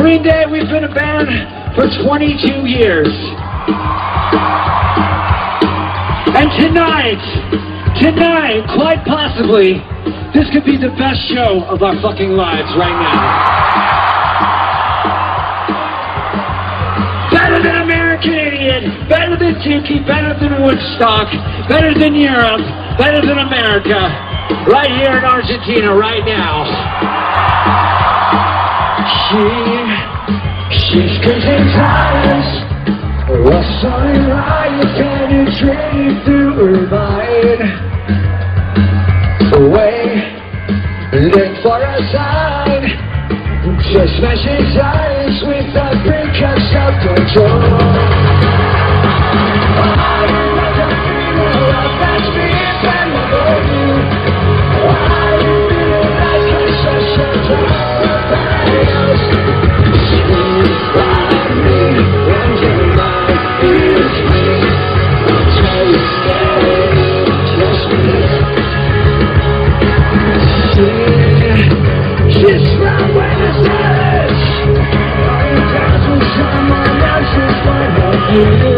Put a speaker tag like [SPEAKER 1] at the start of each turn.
[SPEAKER 1] Green Day, we've been a band for 22 years. And tonight, tonight, quite possibly, this could be the best show of our fucking lives right now. Better than American Idiot, better than Tiki, better than Woodstock, better than Europe, better than America, right here in Argentina, right now. She, she's times. What's on her eyes penetrating through her mind? Away, look for a sign. Just smashing silence with a brink of self-control. you.